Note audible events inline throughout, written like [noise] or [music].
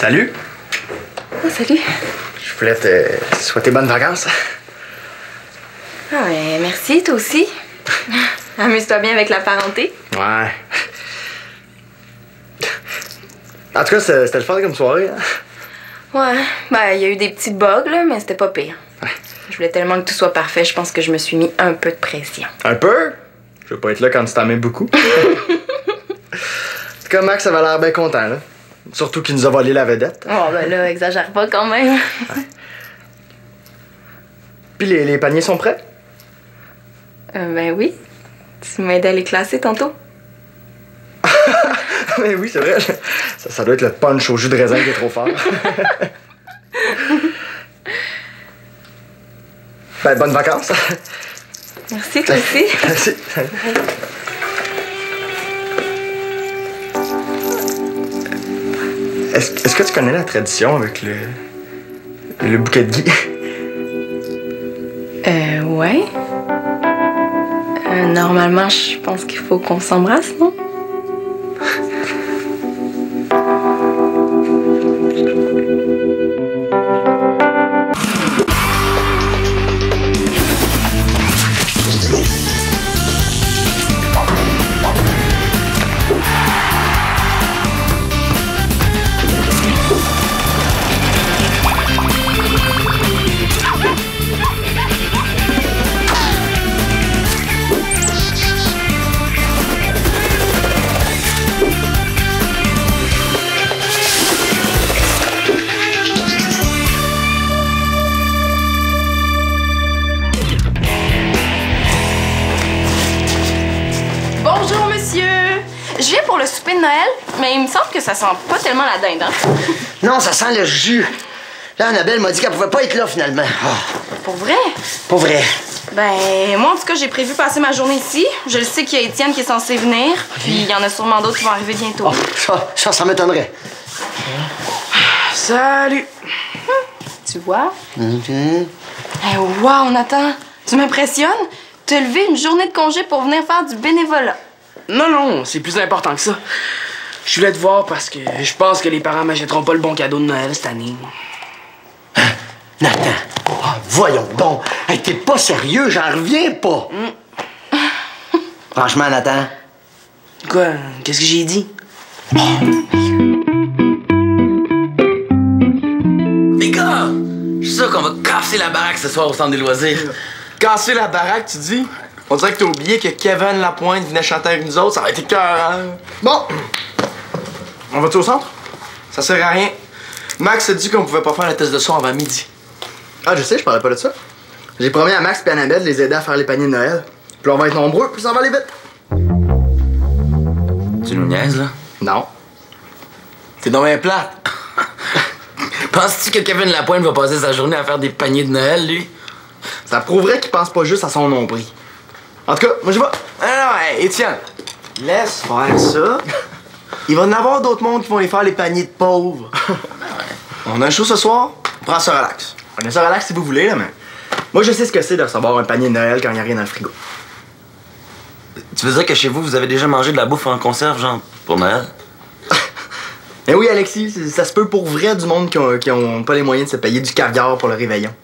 Salut! Oh, salut. Je voulais te souhaiter bonnes vacances. Ah, ben, merci, toi aussi. [laughs] Amuse-toi bien avec la parenté. Ouais. En tout cas, c'était le fun comme soirée. hein. Ouais, ben, il y a eu des petits bugs, là, mais c'était pas pire. Je voulais tellement que tout soit parfait, je pense que je me suis mis un peu de pression. Un peu? Je veux pas être là quand tu t'en mets beaucoup. [laughs] en tout cas, Max avait l'air bien content, là. Surtout qu'il nous a volé la vedette. Oh, ben là, exagère pas quand même. [laughs] Puis les, les paniers sont prêts? Euh, ben oui. Tu m'aides à les classer tantôt? Mais [laughs] oui, c'est vrai. Ça, ça doit être le punch au jus de raisin qui est trop fort. [laughs] ben, bonnes vacances. Merci, toi aussi. Merci. Est-ce que tu connais la tradition avec le, le bouquet de gui? [laughs] Euh, ouais. Euh, normalement, je pense qu'il faut qu'on s'embrasse, non? Que ça sent pas tellement la dinde, hein? Non, ça sent le jus. Là, Annabelle m'a dit qu'elle pouvait pas être là, finalement. Ah, Pour vrai? pas vrai. Ben, moi, en tout cas, j'ai prévu passer ma journée ici. Je le sais qu'il y a Étienne qui est censé venir, puis il y en a sûrement d'autres qui vont arriver bientôt. Oh, ça, ça, ça m'étonnerait. Salut! Tu vois? Ok. Eh, wow, Nathan! Tu m'impressionnes? Te lever une journée de congé pour venir faire du bénévolat. Non, non, c'est plus important que ça. Je voulais te voir parce que je pense que les parents m'achèteront pas le bon cadeau de Noël cette année. Nathan, ah, voyons donc. Hey, t'es pas sérieux, j'en reviens pas. Franchement, Nathan, Quoi? Qu'est-ce que j'ai dit? Les gars, je suis sûr qu'on va casser la baraque ce soir au centre des loisirs. Casser la baraque, tu dis? On dirait que t'as oublié que Kevin Lapointe venait chanter avec nous autres, ça aurait été cœur, Bon! On va-tu au centre? Ça sert à rien. Max a dit qu'on pouvait pas faire le test de son avant midi. Ah, je sais, je parlais pas de ça. J'ai promis à Max et Annabelle de les aider à faire les paniers de Noël. Puis on va être nombreux, puis ça va aller vite. Tu nous niaises, là? Non. C'est dans mes plate. [laughs] Penses-tu que Kevin Lapointe va passer sa journée à faire des paniers de Noël, lui? Ça prouverait qu'il pense pas juste à son nombril. En tout cas, moi je vais. Ah non, hey, Étienne, laisse faire ça. Il va y en avoir d'autres mondes qui vont les faire les paniers de pauvres. [laughs] On a un show ce soir, prends ça relax. Prenez ça relax si vous voulez, là, mais. Moi je sais ce que c'est de recevoir un panier de Noël quand il y a rien dans le frigo. Tu veux dire que chez vous, vous avez déjà mangé de la bouffe en conserve, genre, pour Noël? Mais [laughs] oui, Alexis, ça se peut pour vrai du monde qui ont, qui ont pas les moyens de se payer du caviar pour le réveillon.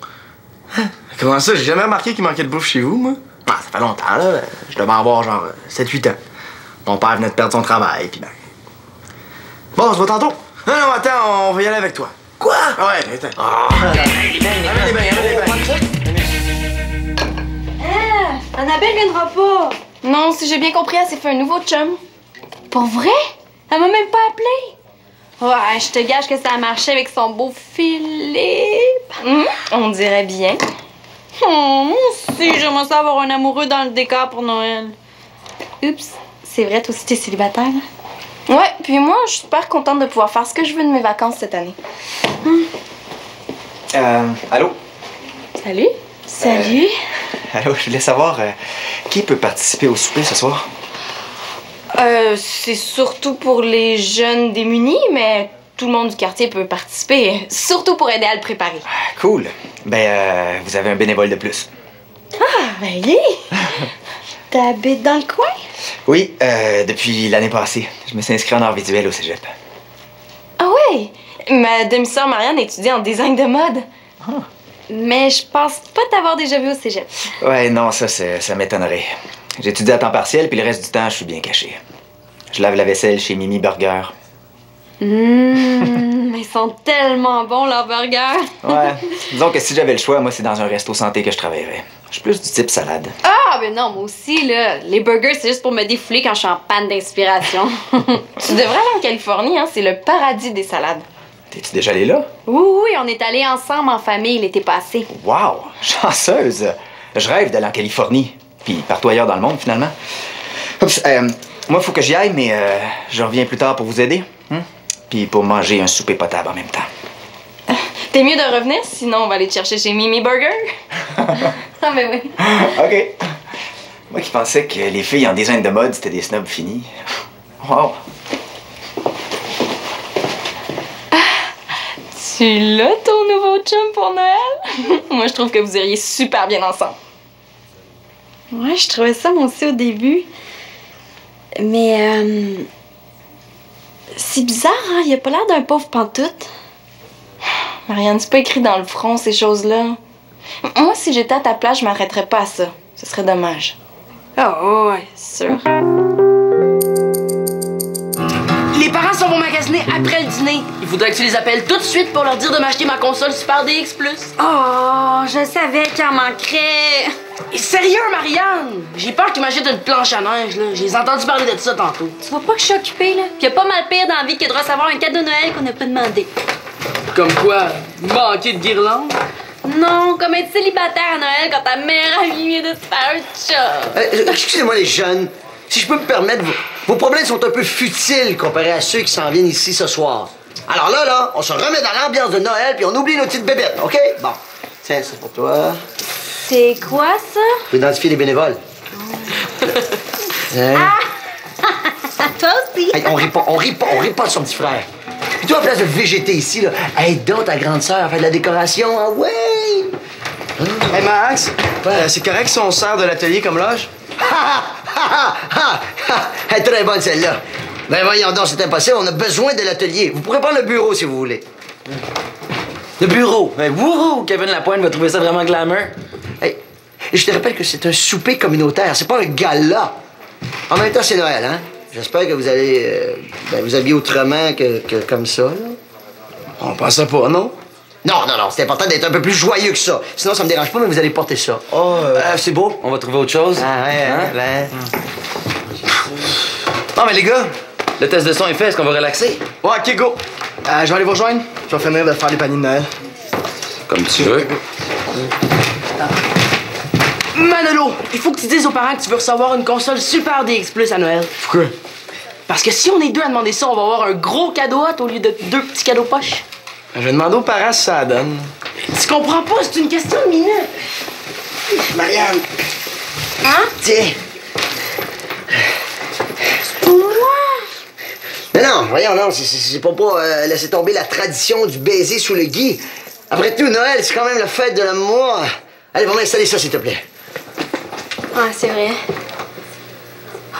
[laughs] Comment ça, j'ai jamais remarqué qu'il manquait de bouffe chez vous, moi? Ah, ça fait longtemps, là. Je devais avoir genre 7-8 ans. Mon père venait de perdre son travail, puis ben. Bon, on se voit tantôt. Non, non, attends, on va y aller avec toi. Quoi? Ah ouais, attends. Ah! Les bains, amène les bains. Ah, Annabelle viendra pas. Non, si j'ai bien compris, elle s'est fait un nouveau chum. Pour vrai? Elle m'a même pas appelé. Ouais, je te gage que ça a marché avec son beau Philippe. Hum, on dirait bien. Oh, moi aussi, j'aimerais ça avoir un amoureux dans le décor pour Noël. Oups, c'est vrai, toi aussi t'es célibataire. Ouais, puis moi, je suis super contente de pouvoir faire ce que je veux de mes vacances cette année. Euh, allô? Salut. Salut. Allô, je voulais savoir euh, qui peut participer au souper ce soir? Euh, c'est surtout pour les jeunes démunis, mais tout le monde du quartier peut participer, surtout pour aider à le préparer. Cool. Ben, euh, vous avez un bénévole de plus. Ah, ben, yeah. [laughs] T'habites dans le coin? Oui, euh, depuis l'année passée. Je me suis inscrit en art visuel au cégep. Ah ouais? Ma demi-sœur Marianne étudie en design de mode. Mais je pense pas t'avoir déjà vu au cégep. Ouais, non, ça, ça m'étonnerait. J'étudie à temps partiel, puis le reste du temps, je suis bien caché. Je lave la vaisselle chez Mimi Burger. [laughs] Mmh, ils sont tellement bons, leurs burgers. Ouais. [laughs] Disons que si j'avais le choix, moi, c'est dans un resto santé que je travaillerais. Je suis plus du type salade. Ah, ben non, moi aussi, là. Les burgers, c'est juste pour me défouler quand je suis en panne d'inspiration. [laughs] Tu devrais aller en Californie, hein? C'est le paradis des salades. T'es-tu déjà allé là? oui, oui, on est allés ensemble en famille l'été passé. Wow! [laughs] Chanceuse! Je rêve d'aller en Californie. Puis partout ailleurs dans le monde, finalement. Oups, euh, moi, faut que j'y aille, mais euh, je reviens plus tard pour vous aider. hein? Puis pour manger un souper potable en même temps. T'es mieux de revenir, sinon on va aller te chercher chez Mimi Burger? [laughs] ah, mais oui. OK. Moi qui pensais que les filles en design de mode, c'était des snobs finis. Wow! Tu l'as, ton nouveau chum pour Noël? [laughs] Moi, je trouve que vous iriez super bien ensemble. Ouais, je trouvais ça, moi aussi, au début. Mais, euh, C'est bizarre, hein? Il a pas l'air d'un pauvre pantoute. Marianne, c'est pas écrit dans le front, ces choses-là. Moi, si j'étais à ta place, je m'arrêterais pas à ça. Ce serait dommage. Oh, ouais, sûr. Les parents s'en vont magasiner après le dîner. Il faudrait que tu les appelles tout de suite pour leur dire de m'acheter ma console Super DX+. Oh, je savais qu'il en manquerait. Et sérieux, Marianne? J'ai peur qu'ils m'achètent une planche à neige, là. J'ai entendu parler de ça tantôt. Tu vois pas que je suis occupée, là? Puis y a pas mal pire dans la vie que de recevoir un cadeau de Noël qu'on n'a pas demandé. Comme quoi, manquer de guirlande? Non, comme être célibataire à Noël quand ta meilleure amie vient de se faire un chat. Euh, euh, Excusez-moi, les jeunes. Si je peux me permettre, vos, vos problèmes sont un peu futiles comparés à ceux qui s'en viennent ici ce soir. Alors là, là, on se remet dans l'ambiance de Noël puis on oublie nos petites bébêtes, OK? Bon. Tiens, c'est pour toi. C'est quoi ça? Faut identifier les bénévoles. [laughs] [laughs] Tiens. Toi aussi. Hey, on rit pas, on rit pas, on rit pas de son petit frère. Puis toi, à place de végéter ici, là, aide donc ta grande sœur à faire de la décoration. Ah ouais! Hey Max, euh, c'est correct si on sert de l'atelier comme loge? Ha, ha, ha, ha, ha. Elle est très bonne, celle-là. Ben voyons donc, c'est impossible. On a besoin de l'atelier. Vous pourrez prendre le bureau, si vous voulez. Le bureau? Mais wouhou! Kevin Lapointe va trouver ça vraiment glamour. Hey, et je te rappelle que c'est un souper communautaire. C'est pas un gala. En même temps, c'est Noël, hein? J'espère que vous allez euh, ben, vous habiller autrement que, que comme ça, là. On pensait pas, non? Non, non, non, c'est important d'être un peu plus joyeux que ça. Sinon, ça me dérange pas, mais vous allez porter ça. Oh, euh, Euh, c'est beau. On va trouver autre chose. Ah, ouais, Hein? ouais. Non, mais les gars, le test de son est fait. Est-ce qu'on va relaxer? Ouais, ok, go. Euh, je vais aller vous rejoindre. Je vais finir de faire les paniers de Noël. Comme tu veux. Manolo, il faut que tu dises aux parents que tu veux recevoir une console Super DX+, à Noël. Pourquoi? Parce que si on est deux à demander ça, on va avoir un gros cadeau hot au lieu de deux petits cadeaux poches. Je vais demander aux parents si ça donne. Tu comprends pas, c'est une question de minute. Marianne. Hein? Tiens. Pour moi? Mais non, voyons, non, c'est- c'est c'est pour pas euh, laisser tomber la tradition du baiser sous le gui. Après tout, Noël, c'est quand même la fête de l'amour. Allez, va m'installer ça, s'il te plaît. Ah, c'est vrai.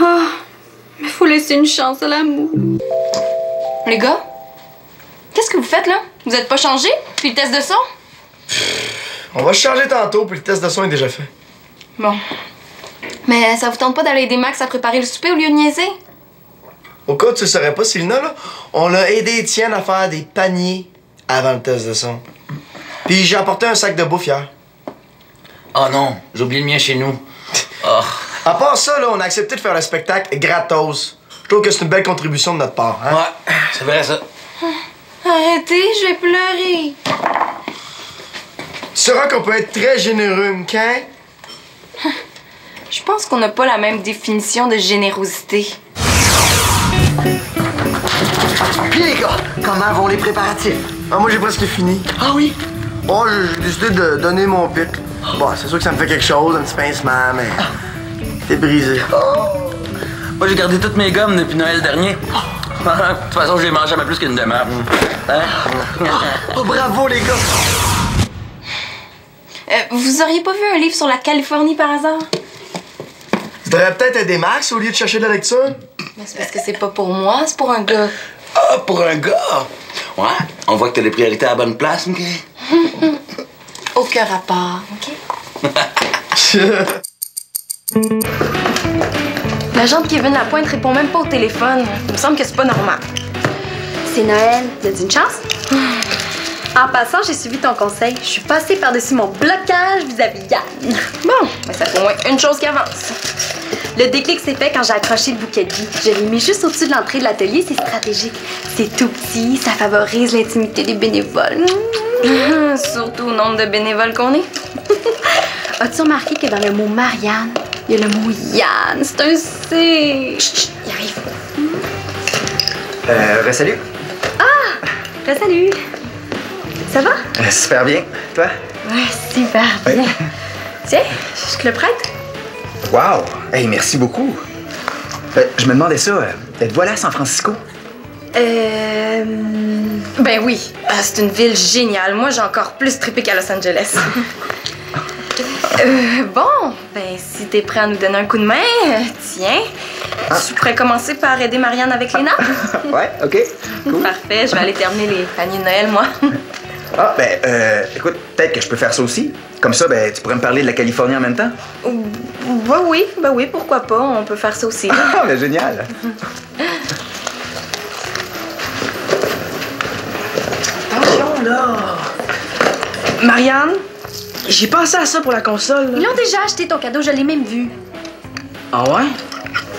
Ah, mais faut laisser une chance à l'amour. Les gars, qu'est-ce que vous faites là? Vous êtes pas changés? Puis le test de son? On va se changer tantôt, puis le test de son est déjà fait. Bon. Mais ça vous tente pas d'aller aider Max à préparer le souper au lieu de niaiser? Au cas où tu le saurais pas, Célina, là, on a aidé Étienne à faire des paniers avant le test de son. Puis j'ai apporté un sac de bouffe hier. Oh non, j'ai oublié le mien chez nous. Oh. [laughs] À part ça, là, on a accepté de faire le spectacle gratos. Je trouve que c'est une belle contribution de notre part. Hein? Ouais, c'est vrai ça. Arrêtez, je vais pleurer. Tu sauras qu'on peut être très généreux, OK? [laughs] Je pense qu'on n'a pas la même définition de générosité. Puis les gars, comment vont les préparatifs? Ah, moi, j'ai presque fini. Ah oui? Oh, j'ai décidé de donner mon pic. Bon, c'est sûr que ça me fait quelque chose, un petit pincement, mais. T'es brisé. Moi, j'ai gardé toutes mes gommes depuis Noël dernier. [laughs] De toute façon, je les mange jamais plus qu'une demi-heure. Hein? Oh, bravo, les gars! Euh, vous auriez pas vu un livre sur la Californie par hasard? Tu devrais peut-être aider Max au lieu de chercher de la lecture. Mais c'est parce que c'est pas pour moi, c'est pour un gars. Ah, pour un gars! Ouais, on voit que t'as les priorités à la bonne place, OK? [laughs] Aucun rapport, OK? [laughs] L'agent de Kevin Lapointe répond même pas au téléphone. Il me semble que c'est pas normal. C'est Noël. Y a une chance? [sighs] En passant, j'ai suivi ton conseil. Je suis passée par-dessus mon blocage vis-à-vis Yann. Bon, mais ça fait au moins une chose qui avance. Le déclic s'est fait quand j'ai accroché le bouquet de vie. Je l'ai mis juste au-dessus de l'entrée de l'atelier, c'est stratégique. C'est tout petit, ça favorise l'intimité des bénévoles. [laughs] Surtout au nombre de bénévoles qu'on est. [laughs] As-tu remarqué que dans le mot Marianne, il y a le mot Yann? C'est un C. Chut, chut, il arrive. Euh, salut. Ben, salut. Ça va? Euh, super bien. Toi? Ouais, super bien. Tiens, je te le prête? Wow! Hey, merci beaucoup. Euh, je me demandais ça. Êtes-vous allé à San Francisco? Euh. Ben oui. Ah, c'est une ville géniale. Moi, j'ai encore plus trippé qu'à Los Angeles. [laughs] Euh, bon, ben si t'es prêt à nous donner un coup de main, euh, tiens. Tu pourrais commencer par aider Marianne avec les nappes? [laughs] Ouais, OK. Cool. Parfait, je vais aller terminer les paniers de Noël, moi. Ah, ben, euh, écoute, peut-être que je peux faire ça aussi. Comme ça, ben, tu pourrais me parler de la Californie en même temps. Ben oui, ben oui, pourquoi pas, on peut faire ça aussi. [laughs] Ah, ben, génial. Attention, là! Marianne, j'ai pensé à ça pour la console. là. Ils l'ont déjà acheté ton cadeau, je l'ai même vu. Ah ouais?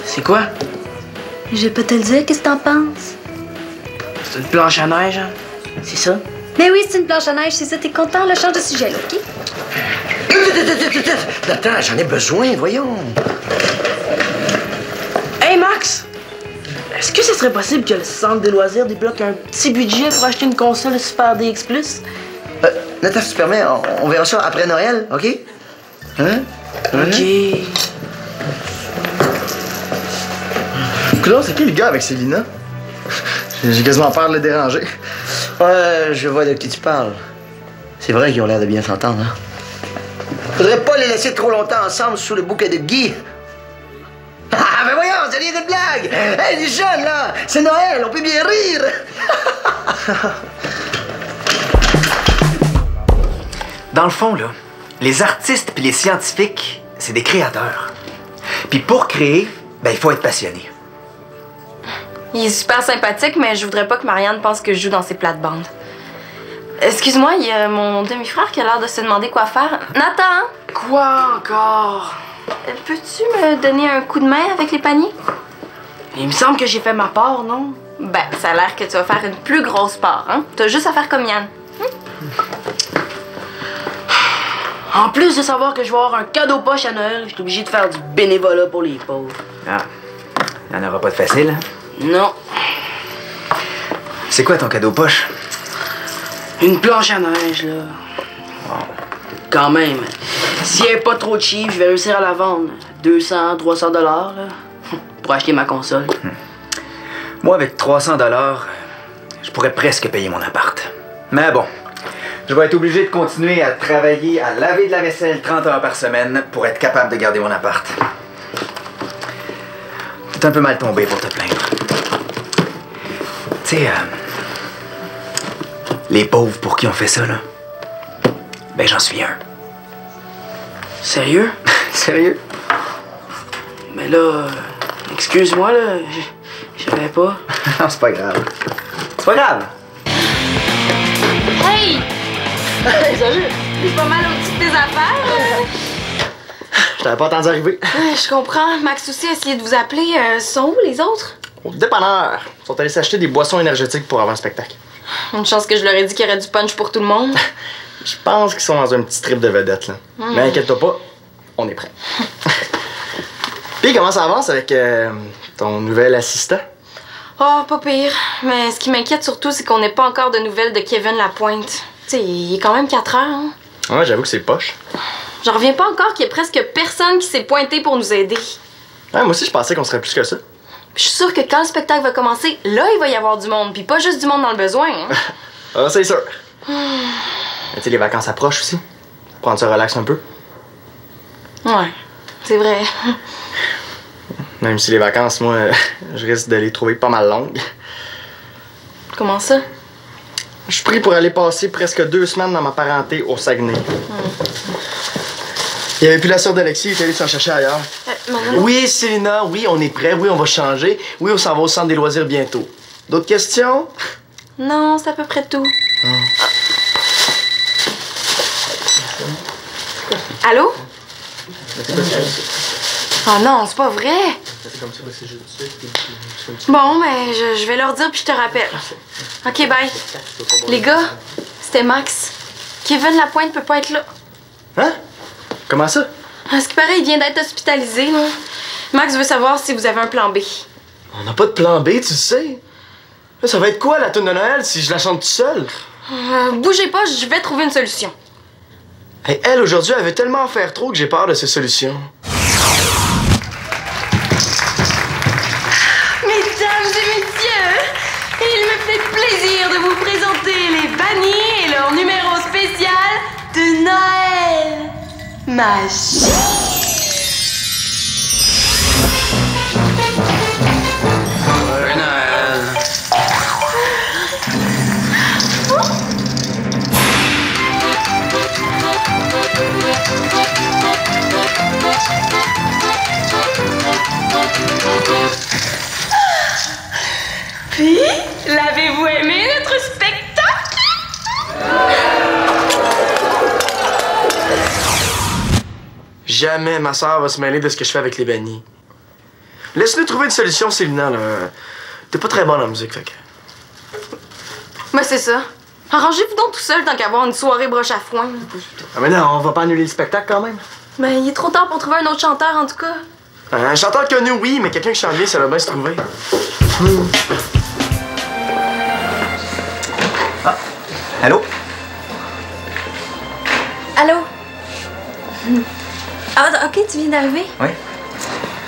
C'est quoi? Je peux te le dire, qu'est-ce que t'en penses? C'est une planche à neige, hein? C'est ça? Mais oui, c'est une planche à neige, c'est ça, t'es content, le change de sujet, là, OK? Attends, j'en ai besoin, voyons. Hey Max! Est-ce que ce serait possible que le centre des loisirs débloque un petit budget pour acheter une console Super DX Plus? Euh, si tu permets, on, on verra ça après Noël, OK? Hein? Ok. Coudonc, c'est qui le gars avec Célina? J'ai j'ai quasiment peur de le déranger. Ouais, je vois de qui tu parles. C'est vrai qu'ils ont l'air de bien s'entendre, hein? Faudrait pas les laisser trop longtemps ensemble sous le bouquet de Guy. Ah, ben voyons, c'est rien de blague! Hey, les jeunes, là! C'est Noël, on peut bien rire! [laughs] Dans le fond, là, les artistes puis les scientifiques, c'est des créateurs. Puis pour créer, ben, il faut être passionné. Il est super sympathique, mais je voudrais pas que Marianne pense que je joue dans ses plates-bandes. Excuse-moi, il y a mon demi-frère qui a l'air de se demander quoi faire. Nathan, Quoi encore? peux-tu me donner un coup de main avec les paniers? Il me semble que j'ai fait ma part, non? Ben, ça a l'air que tu vas faire une plus grosse part, hein? T'as juste à faire comme Yann. En plus de savoir que je vais avoir un cadeau poche à Noël, je suis obligé de faire du bénévolat pour les pauvres. Ah, il n'y en aura pas de facile. hein? Non. C'est quoi ton cadeau poche? Une planche à neige, là. Quand même. Si elle est pas trop cheap, je vais réussir à la vendre. 200, 300 dollars, là. [laughs] Pour acheter ma console. Moi, avec 300 dollars, je pourrais presque payer mon appart. Mais bon, je vais être obligé de continuer à travailler à laver de la vaisselle 30 heures par semaine pour être capable de garder mon appart. C'est un peu mal tombé pour te plaindre. Tu sais, euh, les pauvres pour qui on fait ça, là, ben j'en suis un. Sérieux? [laughs] Sérieux? Mais là, euh, excuse-moi, là. Je savais pas. [laughs] non, c'est pas grave. C'est pas grave. [laughs] T'es pas mal au-dessus de tes affaires? Je t'avais pas entendu arriver. Ouais, je comprends. Max aussi a essayé de vous appeler. Euh, sont où les autres? Au dépanneur. Ils sont allés s'acheter des boissons énergétiques pour avant le spectacle. Une chance que je leur ai dit qu'il y aurait du punch pour tout le monde. [laughs] Je pense qu'ils sont dans un petit trip de vedette, là. Mais inquiète-toi pas, on est prêt. [laughs] Puis comment ça avance avec euh, ton nouvel assistant? Oh, pas pire. Mais ce qui m'inquiète surtout, c'est qu'on n'ait pas encore de nouvelles de Kevin Lapointe. Sais, il est quand même 4 heures. Hein? Ouais, j'avoue que c'est poche. J'en reviens pas encore qu'il y ait presque personne qui s'est pointé pour nous aider. Ouais, moi aussi, je pensais qu'on serait plus que ça. Je suis sûre que quand le spectacle va commencer, là, il va y avoir du monde. Puis pas juste du monde dans le besoin. hein. [laughs] Ah, c'est sûr. Mais tu sais, les vacances approchent aussi. Prendre ça relax un peu. Ouais, c'est vrai. Même si les vacances, moi, [laughs] je risque de les trouver pas mal longues. Comment ça? Je suis pris pour aller passer presque deux semaines dans ma parenté au Saguenay. Il n'y avait plus la sœur d'Alexis, il est allé s'en chercher ailleurs. Euh? Oui, Célina, oui, on est prêt, oui, on va changer. Oui, on s'en va au centre des loisirs bientôt. D'autres questions? Non, c'est à peu près tout. Allô? Ah non, c'est pas vrai. Bon, mais je, je vais leur dire puis je te rappelle. Ok, bye. Les gars, c'était Max. Kevin Lapointe peut pas être là. Hein? Comment ça? À ce qui paraît, il vient d'être hospitalisé, là. Max veut savoir si vous avez un plan B. On n'a pas de plan B, tu sais. Là, ça va être quoi la tune de Noël si je la chante tout seul? Euh, bougez pas, je vais trouver une solution. Hey, elle, aujourd'hui, elle veut tellement en faire trop que j'ai peur de ses solutions. Noël. Magie. Joyeux Noël. Puis, l'avez-vous aimé notre Jamais ma soeur va se mêler de ce que je fais avec les bannis. Laisse-nous trouver une solution, Célina, là. T'es pas très bonne en musique, fait que... Moi, c'est ça. Arrangez-vous donc tout seul tant qu'à avoir une soirée broche à foin. Ah, mais non, on va pas annuler le spectacle quand même. Ben, il est trop tard pour trouver un autre chanteur, en tout cas. Un chanteur connu, oui, mais quelqu'un qui chante bien, ça va bien se trouver. Allô? Allô? Ah, ok, tu viens d'arriver? Oui.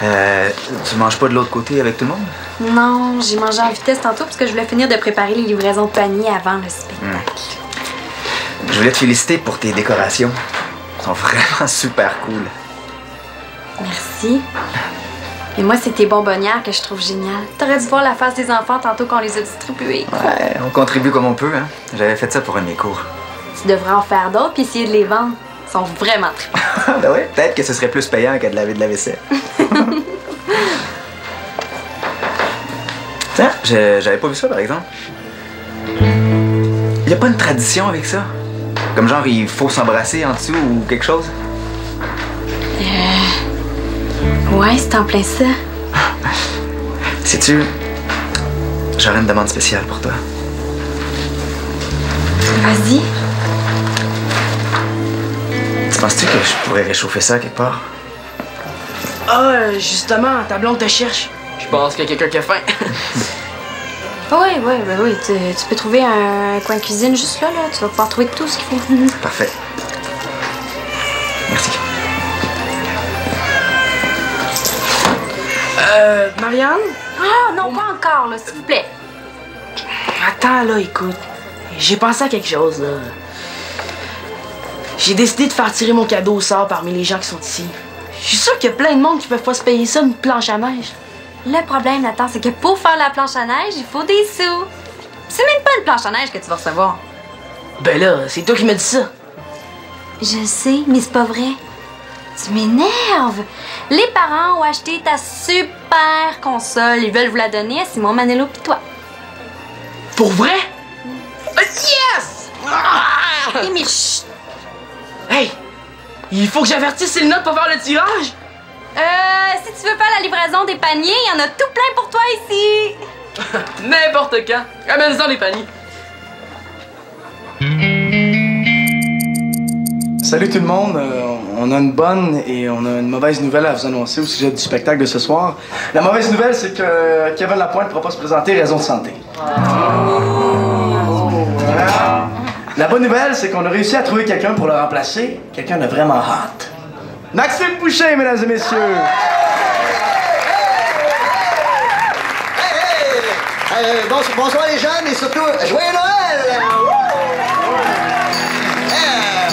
Euh, tu manges pas de l'autre côté avec tout le monde? Non, j'ai mangé en vitesse tantôt parce que je voulais finir de préparer les livraisons de panier avant le spectacle. Je voulais te féliciter pour tes décorations. Elles sont vraiment super cool. Merci. Et moi, c'est tes bonbonnières que je trouve géniales. T'aurais dû voir la face des enfants tantôt qu'on les a distribuées. Ouais, on contribue comme on peut, hein. J'avais fait ça pour un de mes cours. Tu devrais en faire d'autres puis essayer de les vendre. Ils sont vraiment trippants. Ah, ben ouais, peut-être que ce serait plus payant que de laver de la vaisselle. [laughs] Tiens, je- j'avais pas vu ça par exemple. Y a pas une tradition avec ça? Comme genre, il faut s'embrasser en dessous ou quelque chose? Ouais, c'est en plein ça. [laughs] Sais-tu, j'aurais une demande spéciale pour toi. Vas-y. Tu penses-tu que je pourrais réchauffer ça quelque part? Ah, justement, ta blonde te cherche. Je pense qu'il y a quelqu'un qui a faim. [laughs] Oui, oui, oui, oui. Tu, tu peux trouver un coin de cuisine juste là, là. Tu vas pouvoir trouver tout ce qu'il faut. [laughs] Parfait. Merci. Euh, Marianne? Ah, non, pas encore, là, s'il vous plaît. Attends, là, écoute. J'ai pensé à quelque chose, là. J'ai décidé de faire tirer mon cadeau au sort parmi les gens qui sont ici. Je suis sûr qu'il y a plein de monde qui peuvent pas se payer ça, une planche à neige. Le problème, Nathan, c'est que pour faire la planche à neige, il faut des sous. C'est même pas une planche à neige que tu vas recevoir. Ben là, c'est toi qui m'as dit ça. Je sais, mais c'est pas vrai. Tu m'énerves. Les parents ont acheté ta super console. Ils veulent vous la donner à Simon Manello pis toi. Pour vrai? Yes! Ah! Eh, mais chut! Hey! Il faut que j'avertisse Céline de pas faire le tirage! Euh, si tu veux faire la livraison des paniers, il y en a tout plein pour toi ici. [laughs] N'importe quand. Amène-en les paniers. Salut tout le monde, Euh, on a une bonne et on a une mauvaise nouvelle à vous annoncer au sujet du spectacle de ce soir. La mauvaise nouvelle, c'est que Kevin Lapointe ne pourra pas se présenter, raison de santé. Voilà. La bonne nouvelle, c'est qu'on a réussi à trouver quelqu'un pour le remplacer, quelqu'un de vraiment hot. Maxime Boucher, mesdames et messieurs! Euh, bonsoir, bonsoir les jeunes et surtout, joyeux Noël! Euh,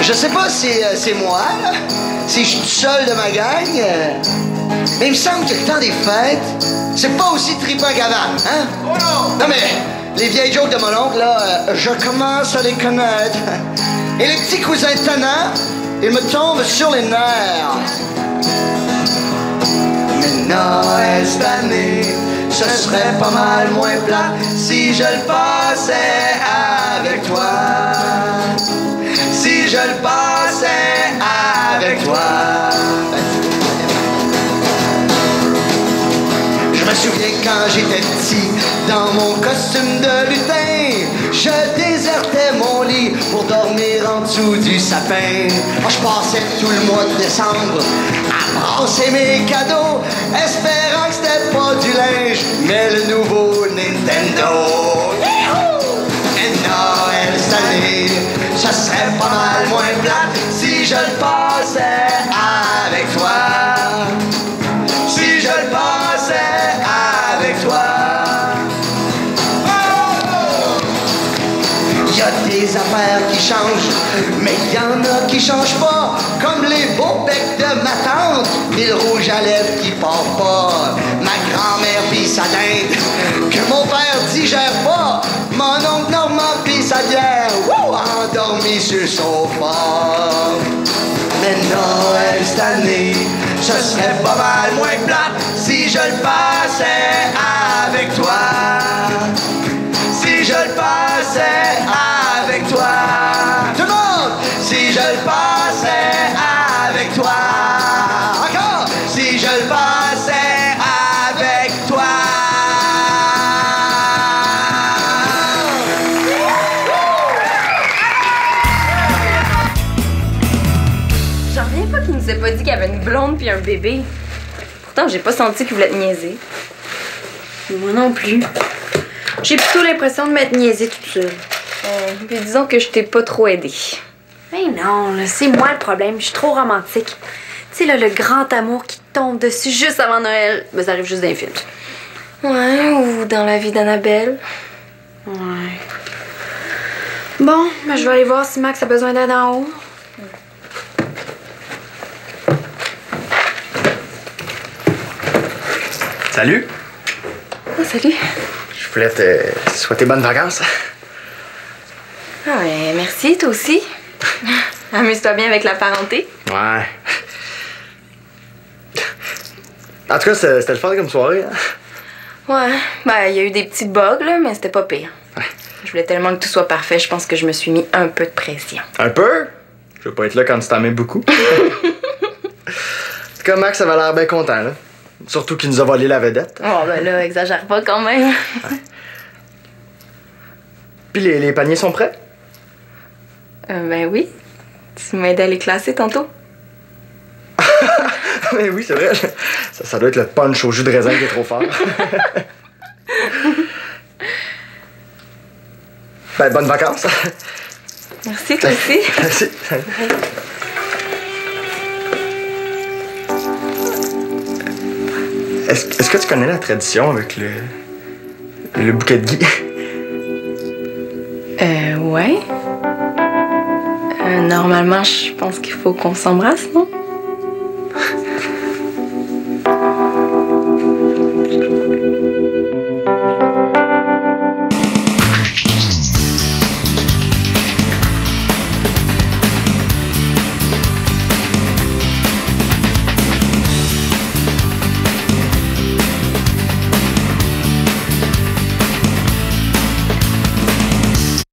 je sais pas si euh, c'est moi, là, si je suis tout seul de ma gang, euh, mais il me semble que le temps des fêtes, c'est pas aussi trippant qu'avant, hein? Non mais, les vieilles jokes de mon oncle, là, euh, je commence à les connaître. Et les petits cousins tannants, ils me tombent sur les nerfs. Mais Noël cette année, ce serait pas mal moins plat si je le passais avec toi. Quand j'étais petit, dans mon costume de lutin, je désertais mon lit pour dormir en dessous du sapin. Moi, je passais tout le mois de décembre à brasser mes cadeaux, espérant que c'était pas du linge, mais le nouveau Nintendo. Et Noël cette ça serait pas mal moins plat si je le passais des affaires qui changent, mais il y en a qui changent pas. Comme les beaux becs de ma tante, et le rouge à lèvres qui part pas. Ma grand-mère pis sa dinde, que mon père digère pas. Mon oncle Normand pis sa bière, wouh, endormi sur le sofa. Mais Noël cette année, ce serait pas mal moins plate si je le passais avec nous ait pas dit qu'il y avait une blonde puis un bébé. Pourtant, j'ai pas senti qu'il voulait te niaiser. Moi non plus. J'ai plutôt l'impression de m'être niaisée toute seule. Euh, puis disons que je t'ai pas trop aidé. Mais non, c'est moi le problème. Je suis trop romantique. Tu sais, là, le grand amour qui tombe dessus juste avant Noël. Ben, ça arrive juste dans les films. Ouais, ou dans la vie d'Annabelle. Ouais. Bon, ben, je vais aller voir si Max a besoin d'aide en haut. Salut! Oh, salut. Je voulais te souhaiter bonnes vacances. Ah, ben, merci, toi aussi. [laughs] Amuse-toi bien avec la parenté. Ouais. En tout cas, c'était le fun comme soirée. hein. Ouais, ben, il y a eu des petits bugs, là, mais c'était pas pire. Je voulais tellement que tout soit parfait, je pense que je me suis mis un peu de pression. Un peu? Je veux pas être là quand tu t'en mets beaucoup. [laughs] en tout cas, Max avait l'air bien content, là. Surtout qu'il nous a volé la vedette. Oh, ben là, exagère pas quand même. Puis les, les paniers sont prêts? Euh, ben oui. Tu m'aides à les classer tantôt? Mais [laughs] oui, c'est vrai. Ça, ça doit être le punch au jus de raisin qui est trop fort. [laughs] ben, bonnes vacances. Merci, toi aussi. Merci. Est-ce que tu connais la tradition avec le, bouquet de Guy? [laughs] Euh, ouais. Euh, normalement, je pense qu'il faut qu'on s'embrasse, non?